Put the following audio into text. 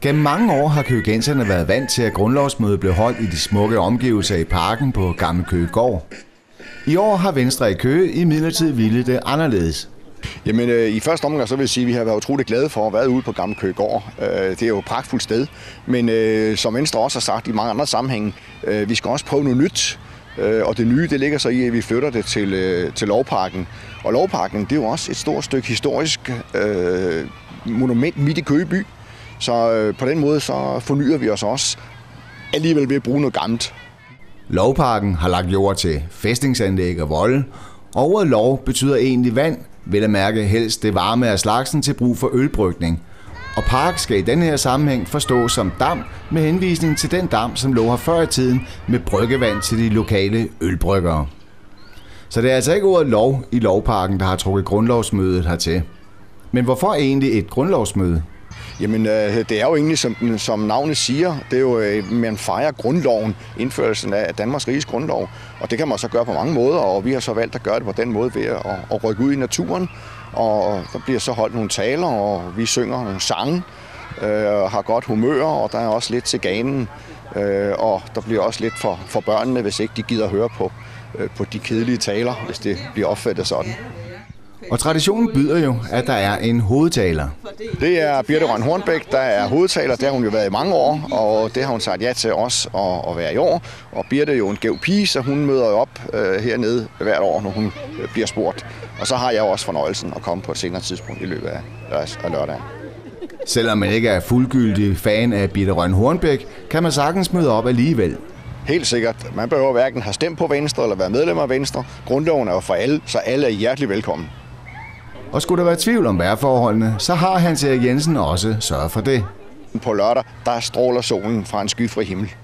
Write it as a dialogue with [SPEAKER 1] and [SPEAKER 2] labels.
[SPEAKER 1] Gennem mange år har køgenserne været vant til, at grundlovsmødet blev holdt i de smukke omgivelser i parken på Gamle Køgegård. I år har Venstre i Køge i midlertid ville det anderledes.
[SPEAKER 2] Jamen, øh, i første omgang så vil jeg sige, at vi har været utrolig glade for at være ude på Gamle Køgegård. Øh, det er jo et pragtfuldt sted, men øh, som Venstre også har sagt i mange andre sammenhænge, øh, vi skal også prøve noget nyt. Øh, og det nye, det ligger så i, at vi flytter det til, øh, til Lovparken. Og Lovparken, det er jo også et stort stykke historisk øh, monument midt i Køgeby. Så øh, på den måde, så fornyer vi os også alligevel ved at bruge noget gammelt.
[SPEAKER 1] Lovparken har lagt jord til fæstningsanlæg og vold. og ordet lov betyder egentlig vand, vil at mærke helst det varme af slagsen til brug for ølbrygning. Og park skal i denne her sammenhæng forstås som dam med henvisning til den dam, som lå her før i tiden med bryggevand til de lokale ølbryggere. Så det er altså ikke ordet lov i lovparken, der har trukket grundlovsmødet hertil. Men hvorfor egentlig et grundlovsmøde?
[SPEAKER 2] Jamen, øh, det er jo egentlig, som, som navnet siger, det er jo, øh, man fejrer grundloven, indførelsen af Danmarks Riges grundlov. Og det kan man så gøre på mange måder, og vi har så valgt at gøre det på den måde ved at, at rykke ud i naturen. Og der bliver så holdt nogle taler, og vi synger nogle sange, øh, har godt humør, og der er også lidt til ganen. Øh, og der bliver også lidt for, for børnene, hvis ikke de gider høre på, øh, på de kedelige taler, hvis det bliver opfattet sådan.
[SPEAKER 1] Og traditionen byder jo, at der er en hovedtaler.
[SPEAKER 2] Det er Birte Røn Hornbæk, der er hovedtaler. Det har hun jo været i mange år, og det har hun sagt ja til os at, at være i år. Og Birte er jo en gæv pige, så hun møder jo op øh, hernede hvert år, når hun øh, bliver spurgt. Og så har jeg også fornøjelsen at komme på et senere tidspunkt i løbet af, af lørdagen.
[SPEAKER 1] Selvom man ikke er fuldgyldig fan af Birte Røn Hornbæk, kan man sagtens møde op alligevel.
[SPEAKER 2] Helt sikkert. Man behøver hverken have stemt på Venstre eller være medlem af Venstre. Grundloven er jo for alle, så alle er hjertelig velkommen.
[SPEAKER 1] Og skulle der være tvivl om vejrforholdene, så har Hans Erik Jensen også sørget for det.
[SPEAKER 2] På lørdag, der stråler solen fra en skyfri himmel.